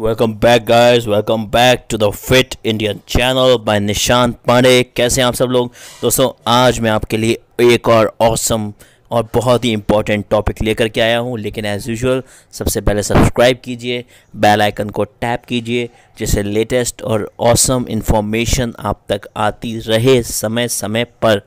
Welcome back guys welcome back to the fit Indian channel by Nishant Pandey कैसे हैं आप सब लोग? दोस्तों, आज मैं आपके लिए एक और ऑसम और बहुत ही इंपॉर्टेंट टॉपिक लेकर के आया हूँ। लेकिन एज़ यूजुअल सबसे पहले सब्सक्राइब कीजिए बेल आइकन को टैप कीजिए, जिससे लेटेस्ट और ऑसम इंफॉर्मेशन आप तक आती रहे समय समय पर।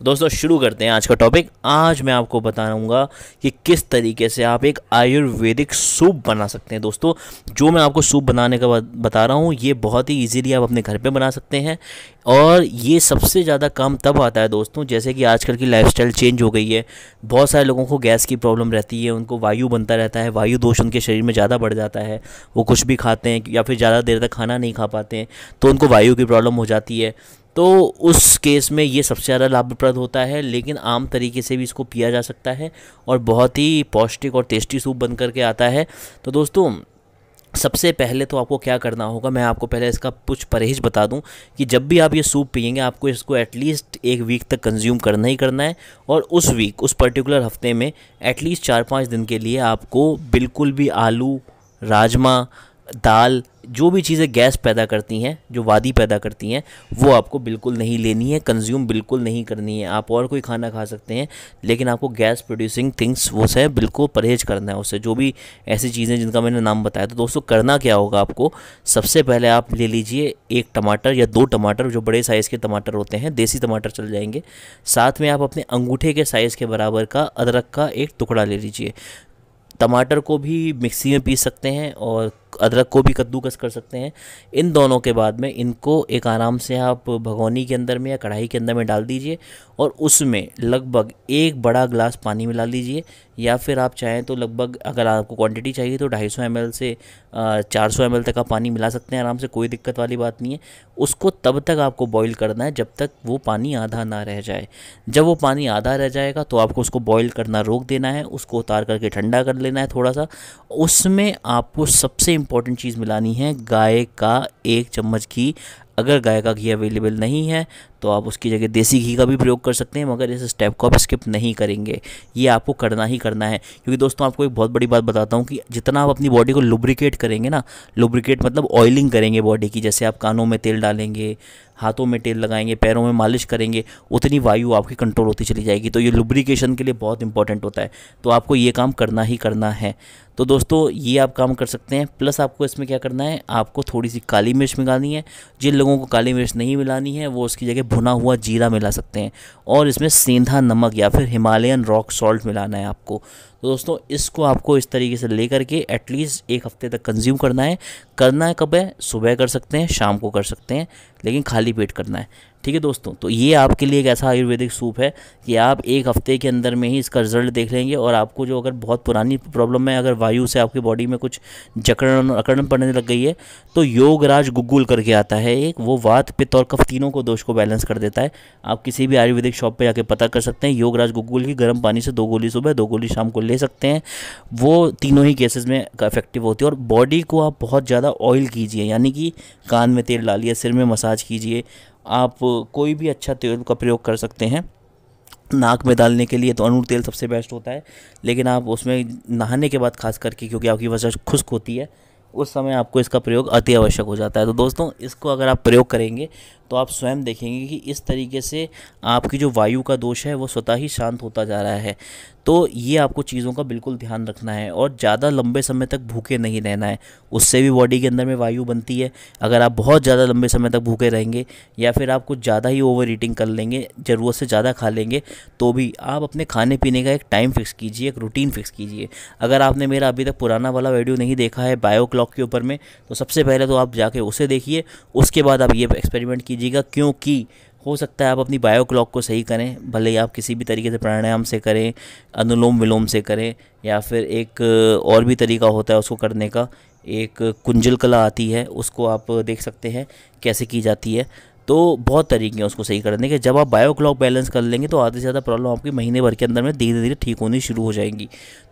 दोस्तों, शुरू करते हैं आज का टॉपिक आज मैं आपको बताऊँगा कि किस तरीके से आप एक आयुर्वेदिक सूप बना सकते हैं। दोस्तों, जो मैं आपको सूप बनाने का बता रहा हूँ, ये बहुत ही इजीली आप अपने घर पे बना सकते हैं। और ये सबसे ज़्यादा काम तब आता है दोस्तों, जैसे कि आजकल की लाइफस्टाइल चेंज हो गई है। बहुत सारे लोगों को गैस की प्रॉब्लम रहती है, उनको वायु बनता रहता है, वायु दोष उनके शरीर में ज़्यादा बढ़ जाता है। वो कुछ भी खाते हैं या फिर ज़्यादा देर तक खाना नहीं खा पाते हैं तो उनको वायु की प्रॉब्लम हो जाती है। तो उस केस में ये सबसे ज़्यादा लाभप्रद होता है, लेकिन आम तरीके से भी इसको पिया जा सकता है और बहुत ही पौष्टिक और टेस्टी सूप बन करके आता है। तो दोस्तों, सबसे पहले तो आपको क्या करना होगा, मैं आपको पहले इसका कुछ परहेज बता दूँ कि जब भी आप ये सूप पियेंगे, आपको इसको एटलीस्ट एक वीक तक कंज्यूम करना ही करना है और उस वीक उस पर्टिकुलर हफ़्ते में एटलीस्ट चार पाँच दिन के लिए आपको बिल्कुल भी आलू, राजमा, दाल जो भी चीज़ें गैस पैदा करती हैं, जो वादी पैदा करती हैं, वो आपको बिल्कुल नहीं लेनी है कंज्यूम बिल्कुल नहीं करनी है। आप और कोई खाना खा सकते हैं, लेकिन आपको गैस प्रोड्यूसिंग थिंग्स वो से बिल्कुल परहेज करना है उससे। जो भी ऐसी चीज़ें जिनका मैंने नाम बताया तो दोस्तों, करना क्या होगा आपको? सबसे पहले आप ले लीजिए एक टमाटर या दो टमाटर, जो बड़े साइज़ के टमाटर होते हैं, देसी टमाटर चल जाएँगे। साथ में आप अपने अंगूठे के साइज़ के बराबर का अदरक का एक टुकड़ा ले लीजिए। टमाटर को भी मिक्सी में पीस सकते हैं और अदरक को भी कद्दूकस कर सकते हैं। इन दोनों के बाद में इनको एक आराम से आप भगोनी के अंदर में या कढ़ाई के अंदर में डाल दीजिए और उसमें लगभग एक बड़ा ग्लास पानी मिला लीजिए या फिर आप चाहें तो लगभग अगर आपको क्वांटिटी चाहिए तो 250 सौ से चार सौ एम तक का पानी मिला सकते हैं आराम से, कोई दिक्कत वाली बात नहीं है। उसको तब तक आपको बॉईल करना है जब तक वो पानी आधा ना रह जाए। जब वो पानी आधा रह जाएगा तो आपको उसको बॉईल करना रोक देना है, उसको उतार करके ठंडा कर लेना है थोड़ा सा। उसमें आपको सबसे इंपॉर्टेंट चीज़ मिलानी है, गाय का एक चम्मच घी। अगर गाय का घी अवेलेबल नहीं है तो आप उसकी जगह देसी घी का भी प्रयोग कर सकते हैं, मगर इस स्टेप को आप स्किप नहीं करेंगे। ये आपको करना ही करना है। क्योंकि दोस्तों, आपको एक बहुत बड़ी बात बताता हूँ कि जितना आप अपनी बॉडी को लुब्रिकेट करेंगे ना लुब्रिकेट मतलब ऑयलिंग करेंगे बॉडी की, जैसे आप कानों में तेल डालेंगे हाथों में तेल लगाएँगे, पैरों में मालिश करेंगे, उतनी वायु आपकी कंट्रोल होती चली जाएगी। तो ये लुब्रिकेशन के लिए बहुत इंपॉर्टेंट होता है। तो आपको ये काम करना ही करना है। तो दोस्तों, ये आप काम कर सकते हैं। प्लस आपको इसमें क्या करना है? आपको थोड़ी सी काली मिर्च मिलानी है। जिन लोगों को काली मिर्च नहीं मिलानी है, वो उसकी जगह भुना हुआ जीरा मिला सकते हैं। और इसमें सेंधा नमक या फिर हिमालयन रॉक सॉल्ट मिलाना है आपको। तो दोस्तों, इसको आपको इस तरीके से लेकर के एटलीस्ट एक हफ़्ते तक कंज्यूम करना है। करना है कब है? सुबह कर सकते हैं, शाम को कर सकते हैं। लेकिन खाली पेट करना है। ठीक है दोस्तों? तो ये आपके लिए एक ऐसा आयुर्वेदिक सूप है कि आप एक हफ़्ते के अंदर में ही इसका रिज़ल्ट देख लेंगे और आपको जो अगर बहुत पुरानी प्रॉब्लम है, अगर वायु से आपकी बॉडी में कुछ जकड़न अकड़न पड़ने लग गई है तो योगराज गुगुल करके आता है एक। वो वात, पित्त और कफ तीनों को दोष को बैलेंस कर देता है। आप किसी भी आयुर्वेदिक शॉप पर जाके पता कर सकते हैं, योगराज गुग्गुल की गर्म पानी से दो गोली सुबह, दो गोली शाम को ले सकते हैं। वो तीनों ही केसेस में इफ़ेक्टिव होती है और बॉडी को आप बहुत ज़्यादा ऑयल कीजिए, यानी कि कान में तेल डालिए, सिर में मसाज कीजिए आप कोई भी अच्छा तेल का प्रयोग कर सकते हैं। नाक में डालने के लिए तो अनूर तेल सबसे बेस्ट होता है, लेकिन आप उसमें नहाने के बाद खास करके, क्योंकि आपकी वजह खुश्क होती है, उस समय आपको इसका प्रयोग अति आवश्यक हो जाता है। तो दोस्तों, इसको अगर आप प्रयोग करेंगे तो आप स्वयं देखेंगे कि इस तरीके से आपकी जो वायु का दोष है, वो स्वतः ही शांत होता जा रहा है। तो ये आपको चीज़ों का बिल्कुल ध्यान रखना है और ज़्यादा लंबे समय तक भूखे नहीं रहना है। उससे भी बॉडी के अंदर में वायु बनती है। अगर आप बहुत ज़्यादा लंबे समय तक भूखे रहेंगे या फिर आप कुछ ज़्यादा ही ओवर ईटिंग कर लेंगे, ज़रूरत से ज़्यादा खा लेंगे तो भी आप अपने खाने पीने का एक टाइम फिक्स कीजिए, एक रूटीन फिक्स कीजिए। अगर आपने मेरा अभी तक पुराना वाला वीडियो नहीं देखा है बायो क्लॉक के ऊपर में तो सबसे पहले तो आप जाके उसे देखिए, उसके बाद आप ये एक्सपेरिमेंट कीजिएगा, क्योंकि हो सकता है आप अपनी बायो क्लॉक को सही करें, भले ही आप किसी भी तरीके से प्राणायाम से करें, अनुलोम विलोम से करें, या फिर एक और भी तरीका होता है उसको करने का, एक कुंजल कला आती है, उसको आप देख सकते हैं कैसे की जाती है। तो बहुत तरीके हैं उसको सही करने के। जब आप बायो क्लॉक बैलेंस कर लेंगे तो आधे से ज़्यादा प्रॉब्लम आपकी महीने भर के अंदर में धीरे धीरे ठीक होनी शुरू हो जाएँगी।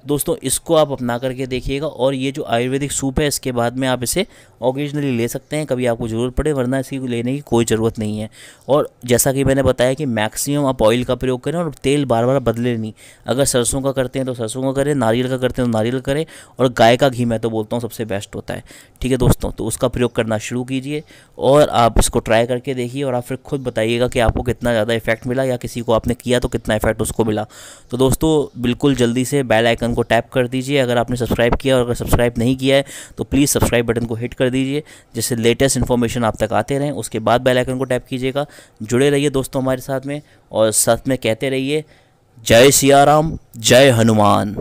दोस्तों, इसको आप अपना करके देखिएगा और ये जो आयुर्वेदिक सूप है, इसके बाद में आप इसे ओकेजनली ले सकते हैं, कभी आपको ज़रूरत पड़े, वरना इसकी लेने की कोई ज़रूरत नहीं है। और जैसा कि मैंने बताया कि मैक्सिमम आप ऑयल का प्रयोग करें और तेल बार बार बदले नहीं। अगर सरसों का करते हैं तो सरसों का करें, नारियल का करते हैं तो नारियल करें और गाय का घी मैं तो बोलता हूँ सबसे बेस्ट होता है। ठीक है दोस्तों तो उसका प्रयोग करना शुरू कीजिए और आप इसको ट्राई करके देखिए और आप फिर खुद बताइएगा कि आपको कितना ज़्यादा इफ़ेक्ट मिला या किसी को आपने किया तो कितना इफ़ेक्ट उसको मिला। तो दोस्तों, बिल्कुल जल्दी से बेल आइकन को टैप कर दीजिए। अगर आपने सब्सक्राइब किया और अगर सब्सक्राइब नहीं किया है तो प्लीज़ सब्सक्राइब बटन को हिट कर दीजिए, जिससे लेटेस्ट इन्फॉर्मेशन आप तक आते रहें। उसके बाद बेल आइकन को टैप कीजिएगा। जुड़े रहिए दोस्तों हमारे साथ में और साथ में कहते रहिए, जय सिया राम, जय हनुमान।